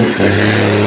Football.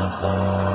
うん。